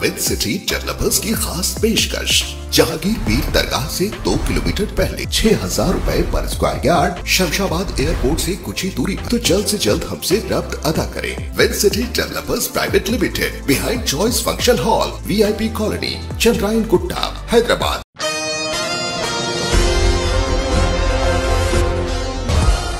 With city developers की खास पेशकश। जहांगीर पीर दरगाह से दो किलोमीटर पहले छह हज़ार रूपए पर स्क्वायर यार्ड शमशाबाद एयरपोर्ट से कुछ ही दूरी तो जल्द से जल्द हमसे रब्त अदा करें। With city developers private limited behind choice function hall VIP colony Chandrayangutta Hyderabad.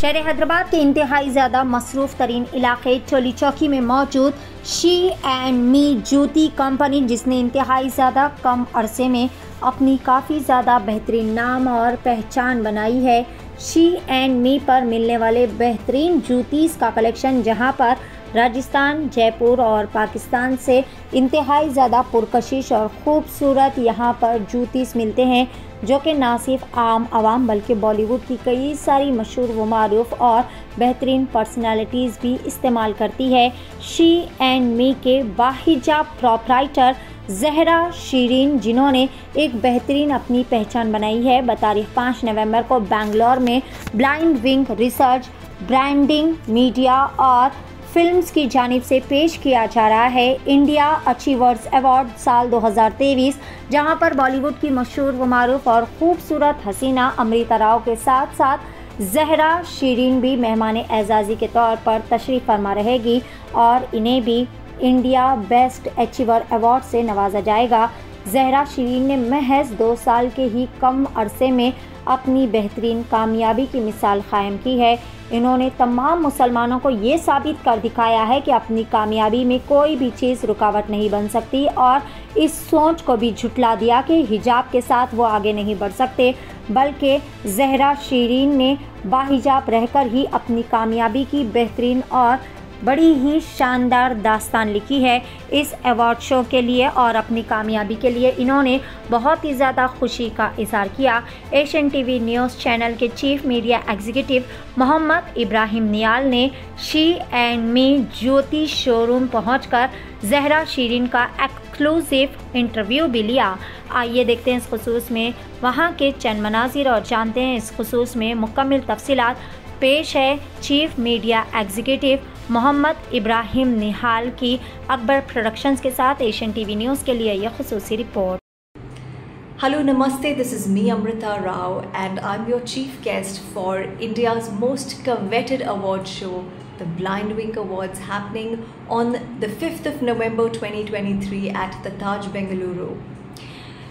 शहर हैदराबाद के इंतहाई ज़्यादा मसरूफ़ तरीन इलाके चोली चौकी में मौजूद शी एंड मी जूती कंपनी, जिसने इंतहाई ज़्यादा कम अरसे में अपनी काफ़ी ज़्यादा बेहतरीन नाम और पहचान बनाई है। शी एंड मी पर मिलने वाले बेहतरीन जूतीस का कलेक्शन, जहाँ पर राजस्थान, जयपुर और पाकिस्तान से इंतहाई ज़्यादा पुरकशिश और ख़ूबसूरत यहाँ पर जूतीस मिलते हैं। जो कि ना सिर्फ़ आम आवाम बल्कि बॉलीवुड की कई सारी मशहूर व मरूफ और बेहतरीन पर्सनालिटीज़ भी इस्तेमाल करती है। शी एंड मी के बाहिजा प्रॉपराइटर जहरा शीरीन, जिन्होंने एक बेहतरीन अपनी पहचान बनाई है। बतारीख पाँच नवंबर को बेंगलोर में blind wing research branding media और फिल्म्स की जानिब से पेश किया जा रहा है इंडिया अचीवर्स अवार्ड साल 2023 जहाँ पर बॉलीवुड की मशहूर व और खूबसूरत हसीना अमृता राव के साथ साथ जहरा शीरीन भी मेहमान एजाज़ी के तौर पर तशरीफ़ फरमा रहेगी और इन्हें भी इंडिया बेस्ट अचीवर अवार्ड से नवाजा जाएगा। जहरा शीरीन ने महज दो साल के ही कम अरसे में अपनी बेहतरीन कामयाबी की मिसाल कायम की है। इन्होंने तमाम मुसलमानों को ये साबित कर दिखाया है कि अपनी कामयाबी में कोई भी चीज़ रुकावट नहीं बन सकती और इस सोच को भी झुटला दिया कि हिजाब के साथ वो आगे नहीं बढ़ सकते, बल्कि जहरा शीरीन ने बाहिजाब रहकर ही अपनी कामयाबी की बेहतरीन और बड़ी ही शानदार दास्तान लिखी है इस अवार्ड शो के लिए और अपनी कामयाबी के लिए इन्होंने बहुत ही ज़्यादा खुशी का इजहार किया। एशियन टीवी न्यूज़ चैनल के chief media executive Mohammed Ibrahim Nihal ने she and me Jyoti showroom पहुंचकर जहरा शीरिन का एक्सक्लूसिव इंटरव्यू भी लिया। आइए देखते हैं इस खसूस में। वहाँ के चंद मनाजिर और जानते हैं इस खसूस में मुकम्मल तफसीलात। पेश है। Chief media executive Mohammed Ibrahim Nihal की अकबर प्रोडक्शंस के साथ एशियन टीवी न्यूज़ के लिए यह खसूस रिपोर्ट। हेलो, नमस्ते this is me Amrita Rao and I am your chief guest for India's most coveted award show the blind wing awards happening on the fifth of November 2023 at the Taj Bengaluru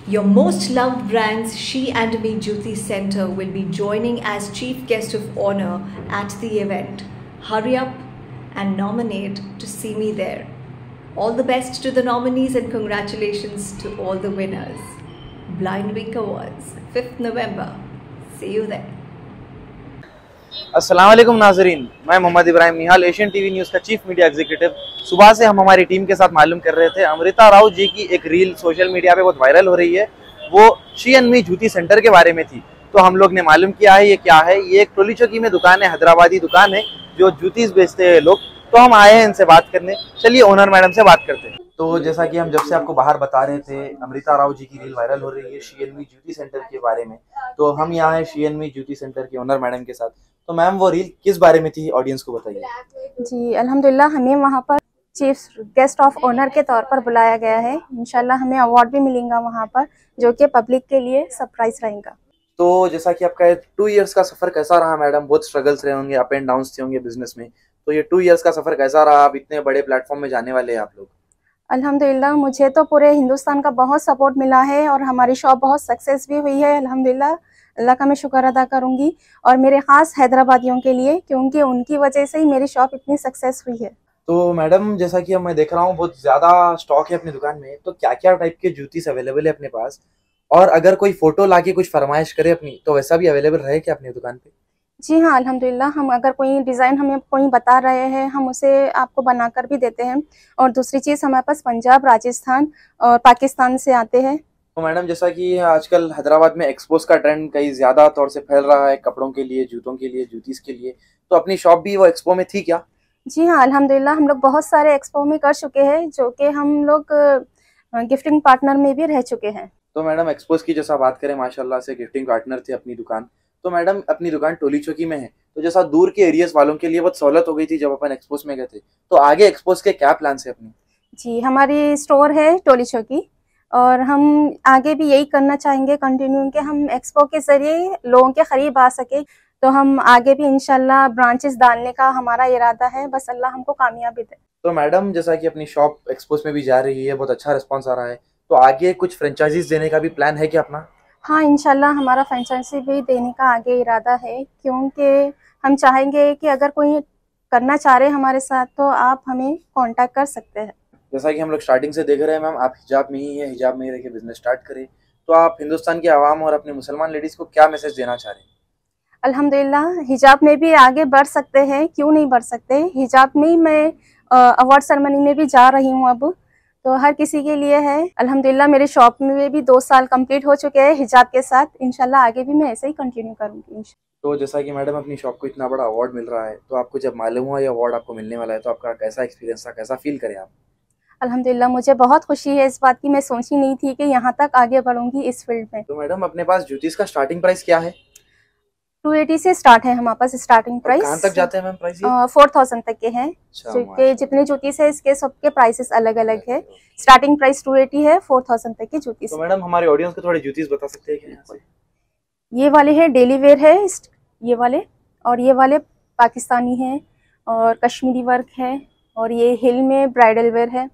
Your most loved brands, She and Me Jyoti Center, will be joining as chief guest of honor at the event. Hurry up and nominate to see me there. All the best to the nominees and congratulations to all the winners. Blind Week Awards, 5th November. See you there. अस्सलाम वालेकुम नाजरीन मैं Mohammad Ibrahim Nihal Asian TV news का chief media executive सुबह से हम हमारी team के साथ मालूम कर रहे थे। अमृता राव जी की एक रील सोशल मीडिया पे बहुत वायरल हो रही है। वो शी एन मी जूती सेंटर के बारे में थी। तो हम लोग ने मालूम किया है ये क्या है। ये एक टोली चौकी में दुकान है हैदराबादी दुकान है जो जूतीस बेचते हैं लोग। तो हम आए हैं इनसे बात करने। चलिए ओनर मैडम से बात करते हैं। तो जैसा कि हम जब से आपको बाहर बता रहे थे अमृता राव जी की रील वायरल हो रही है she n me beauty centre के बारे में। तो हम यहाँ हैं she n me beauty centre के ओनर मैडम के साथ। तो मैम वो रील किस बारे में थी? ऑडियंस को बताइए। जी अल्हम्दुलिल्लाह हमें वहाँ पर चीफ गेस्ट ऑफ़ ऑनर के तौर पर बुलाया गया है। इनशाला हमें अवार्ड भी मिलेगा वहाँ पर जो कि पब्लिक के लिए सरप्राइज़ रहेगा। तो जैसा कि आपका टू इयर्स का सफ़र कैसा रहा मैडम? बहुत स्ट्रगल्स रहे होंगे अप एंड डाउन थे होंगे बिज़नेस में। तो ये टू इयर्स का सफ़र कैसा रहा? आप इतने बड़े प्लेटफॉर्म में जाने वाले हैं आप लोग। अल्हम्दुलिल्लाह मुझे तो पूरे हिंदुस्तान का बहुत सपोर्ट मिला है और हमारी शॉप बहुत सक्सेस भी हुई है अल्हम्दुलिल्लाह। अल्लाह का मैं शुक्र अदा करूँगी। और मेरे खास हैदराबादियों के लिए क्योंकि उनकी वजह से ही मेरी शॉप इतनी सक्सेस हुई है। तो मैडम जैसा कि अब मैं देख रहा हूँ बहुत ज़्यादा स्टॉक है अपनी दुकान में तो क्या क्या टाइप के जूतीस अवेलेबल है अपने पास? और अगर कोई फ़ोटो लाके कुछ फरमाइश करे अपनी तो वैसा भी अवेलेबल रहे क्या अपनी दुकान पे? जी हाँ अल्हम्दुलिल्लाह हम अगर कोई डिज़ाइन हमें कोई बता रहे हैं हम उसे आपको बनाकर भी देते हैं। और दूसरी चीज़ हमारे पास पंजाब राजस्थान और पाकिस्तान से आते हैं। तो मैडम जैसा कि आजकल हैदराबाद में एक्सपोज का ट्रेंड कई ज़्यादा तौर से फैल रहा है कपड़ों के लिए जूतों के लिए जूतीस के लिए तो अपनी शॉप भी वो एक्सपो में थी क्या? जी हाँ अल्हम्दुलिल्लाह हम लोग बहुत सारे एक्सपो में कर चुके हैं जो कि हम लोग गिफ्टिंग पार्टनर में भी रह चुके हैं। तो मैडम एक्सपोज की जैसा बात करें माशाल्लाह से गिफ्टिंग पार्टनर थे अपनी दुकान। तो मैडम अपनी दुकान टोली चौकी में है। तो जैसा दूर के एरियाज़ वालों के लिए बहुत सहूलत हो गई थी जब अपन एक्सपोज में गए थे। तो आगे एक्सपोज के क्या प्लान है अपनी? जी हमारी स्टोर है टोली चौकी और हम आगे भी यही करना चाहेंगे कंटिन्यू कि हम एक्सपो के ज़रिए लोगों के करीब आ सके। तो हम आगे भी इनशाला ब्रांचेस डालने का हमारा इरादा है बस अल्लाह हमको कामयाबी दे। तो मैडम जैसा कि अपनी शॉप एक्सपोज में भी जा रही है बहुत अच्छा रिस्पांस आ रहा है तो आगे कुछ फ्रेंचाइजीज देने का भी प्लान है क्या अपना? हाँ इंशाल्लाह हमारा फ्रेंचाइजी भी देने का आगे इरादा है क्योंकि हम चाहेंगे कि अगर कोई करना चाह रहे हमारे साथ तो आप हमें कांटेक्ट कर सकते हैं। जैसा कि हम लोग स्टार्टिंग से देख रहे हैं मैम आप हिजाब में ही है हिजाब में ही रह के बिज़नेस स्टार्ट करें तो आप हिंदुस्तान की आवाम और अपने मुसलमान लेडीज़ को क्या मैसेज देना चाह रहे हैं? अल्हम्दुलिल्लाह हिजाब में भी आगे बढ़ सकते हैं क्यों नहीं बढ़ सकते? हिजाब में ही मैं अवार्ड सेरेमनी में भी जा रही हूँ अब। तो हर किसी के लिए है। अल्हम्दुलिल्लाह मेरे शॉप में भी दो साल कंप्लीट हो चुके हैं हिजाब के साथ। इंशाल्लाह आगे भी मैं ऐसे ही कंटिन्यू करूँगी तो जैसा कि मैडम अपनी शॉप को इतना बड़ा अवार्ड मिल रहा है तो आपको जब मालूम हुआ ये अवार्ड आपको मिलने वाला है तो आपका कैसा एक्सपीरियंस था? कैसा फील करें आप? अल्हम्दुलिल्लाह मुझे बहुत खुशी है इस बात की। मैं सोची नहीं थी कि यहाँ तक आगे बढ़ूँगी इस फ़ील्ड में। तो मैडम अपने पास जूतीस का स्टार्टिंग प्राइस क्या है? टू एटी से स्टार्ट है हमारे पास स्टार्टिंग प्राइस तक जाते हैं मैम प्राइस फोर थाउज़ेंड तक के हैं। अच्छा के जितने जूतीस है इसके सबके प्राइसेस अलग अलग है। स्टार्टिंग प्राइस टू एटी है फोर थाउज़ेंड तक की जूतीस तो मैडम हमारे ऑडियंस को थोड़े जूतीस बता सकते हैं ये वाले हैं डेली वेयर है ये वाले। और ये वाले पाकिस्तानी है और कश्मीरी वर्क है और ये हिल में ब्राइडल वेयर है।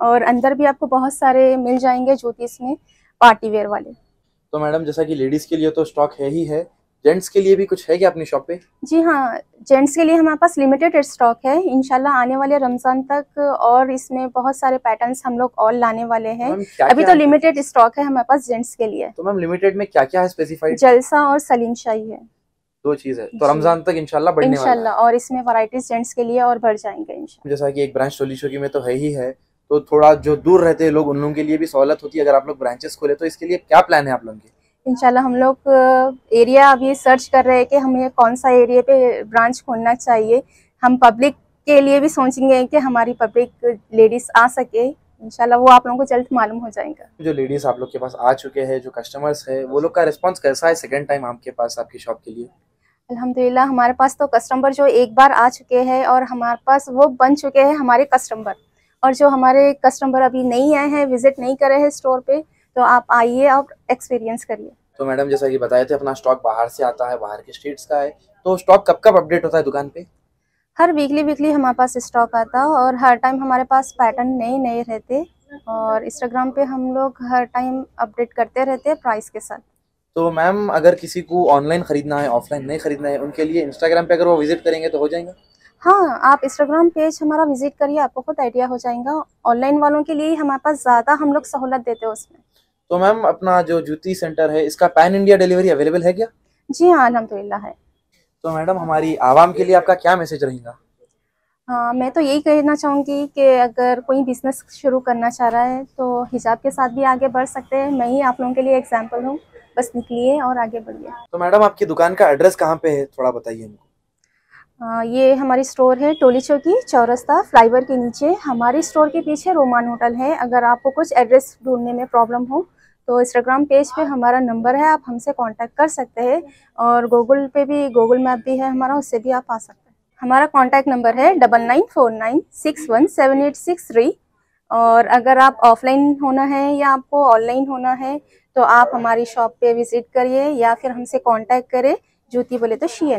और अंदर भी आपको बहुत सारे मिल जाएँगे जूतीस में पार्टी वेयर वाले। तो मैडम जैसा कि लेडीज़ के लिए तो स्टॉक है ही है जेंट्स के लिए भी कुछ है क्या अपनी शॉप पे? जी हाँ जेंट्स के लिए हमारे पास लिमिटेड स्टॉक है। इनशाला आने वाले रमज़ान तक और इसमें बहुत सारे पैटर्न्स हम लोग और लाने वाले हैं। अभी तो लिमिटेड स्टॉक है हमारे पास जेंट्स के लिए। तो मैम लिमिटेड में क्या क्या है स्पेसिफाइड जलसा और सलीम शाही है। दो चीज़ है। तो रमज़ान तक इंशाल्लाह बढ़ने वाला इंशाल्लाह और इसमें वैरायटीज जेंट्स के लिए और बढ़ जाएँगे जैसा की एक ब्रांच टोली चौकी में तो है ही है। तो थोड़ा जो दूर रहते हैं लोग उन लोगों के लिए भी सहूलत होती है। अगर आप लोग ब्रांचेस खोले तो इसके लिए क्या प्लान है आप लोगों के? इंशाल्लाह हम लोग एरिया अभी सर्च कर रहे हैं कि हमें कौन सा एरिया पे ब्रांच खोलना चाहिए। हम पब्लिक के लिए भी सोचेंगे कि हमारी पब्लिक लेडीज़ आ सके। इंशाल्लाह वो आप लोगों को जल्द मालूम हो जाएगा। जो लेडीज़ आप लोग के पास आ चुके हैं जो कस्टमर्स है वो लोग का रिस्पॉन्स कैसा है सेकेंड टाइम आपके पास आपकी शॉप के लिए? अल्हम्दुलिल्लाह हमारे पास तो कस्टमर जो एक बार आ चुके हैं और हमारे पास वो बन चुके हैं हमारे कस्टमर और जो हमारे कस्टमर अभी नहीं आए हैं विज़िट नहीं करे हैं स्टोर पे तो आप आइए और एक्सपीरियंस करिए। तो मैडम जैसा कि बताए थे अपना स्टॉक बाहर से आता है बाहर के स्टेट्स का है। तो स्टॉक कब कब अपडेट होता है दुकान पे? हर वीकली वीकली हमारे पास स्टॉक आता है और हर टाइम हमारे पास पैटर्न नए नए रहते और इंस्टाग्राम पे हम लोग हर टाइम अपडेट करते रहते हैं प्राइस के साथ। तो मैम अगर किसी को ऑनलाइन खरीदना है ऑफलाइन नहीं खरीदना है उनके लिए इंस्टाग्राम पे अगर वो विज़िट करेंगे तो हो जाएगा? हाँ आप इंस्टाग्राम पेज हमारा विज़िट करिए आपको खुद आइडिया हो जाएगा। ऑनलाइन वालों के लिए हमारे पास ज़्यादा हम लोग सहूलत देते हैं उसमें। तो मैम अपना जो जूती सेंटर है इसका पैन इंडिया डिलीवरी अवेलेबल है क्या? जी हाँ अलहमदिल्ला है। तो मैडम हमारी आवाम के लिए आपका क्या मैसेज रहेगा? हाँ मैं तो यही कहना चाहूँगी कि अगर कोई बिज़नेस शुरू करना चाह रहा है तो हिजाब के साथ भी आगे बढ़ सकते हैं। मैं ही आप लोगों के लिए एग्ज़ाम्पल हूँ। बस निकलिए और आगे बढ़िए। तो मैडम आपकी दुकान का एड्रेस कहाँ पे है? थोड़ा बताइए हमको। ये हमारी स्टोर है टोली चौकी चौरस्ता फ्लाईवर के नीचे। हमारी स्टोर के पीछे रोमान होटल है। अगर आपको कुछ एड्रेस ढूँढने में प्रॉब्लम हो तो इंस्टाग्राम पेज पे हमारा नंबर है, आप हमसे कांटेक्ट कर सकते हैं और गूगल पे भी गूगल मैप भी है हमारा, उससे भी आप आ सकते हैं। हमारा कांटेक्ट नंबर है double nine four nine six one seven eight six three और अगर आप ऑफलाइन होना है या आपको ऑनलाइन होना है तो आप हमारी शॉप पे विज़िट करिए या फिर हमसे कांटेक्ट करें जूती बोले तो शी